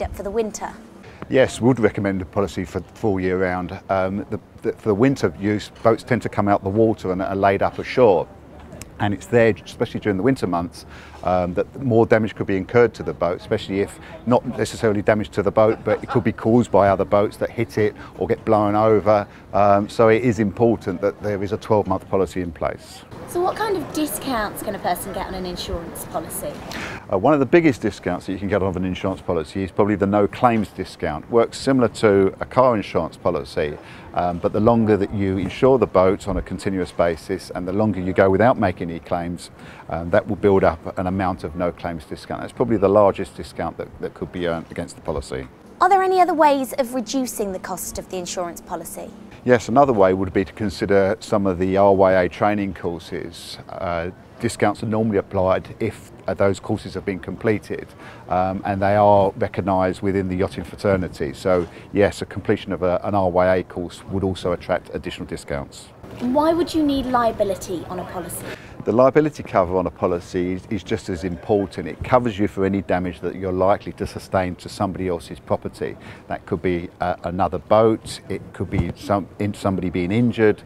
up for the winter? Yes, would recommend a policy for full year round. Um, the, the, for the winter use, boats tend to come out the water and are laid up ashore. And it's there, especially during the winter months, um, that more damage could be incurred to the boat, especially if not necessarily damage to the boat, but it could be caused by other boats that hit it or get blown over. Um, so it is important that there is a 12 month policy in place. So what kind of discounts can a person get on an insurance policy? Uh, one of the biggest discounts that you can get on an insurance policy is probably the no claims discount. Works similar to a car insurance policy, um, but the longer that you insure the boat on a continuous basis and the longer you go without making any claims, um, that will build up an amount of no claims discount. That's probably the largest discount that, that could be earned against the policy. Are there any other ways of reducing the cost of the insurance policy? Yes, another way would be to consider some of the RYA training courses. Uh, discounts are normally applied if uh, those courses have been completed um, and they are recognised within the yachting fraternity. So yes, a completion of a, an RYA course would also attract additional discounts. Why would you need liability on a policy? The liability cover on a policy is, is, just as important. It covers you for any damage that you're likely to sustain to somebody else's property. That could be uh, another boat, it could be some, somebody being injured,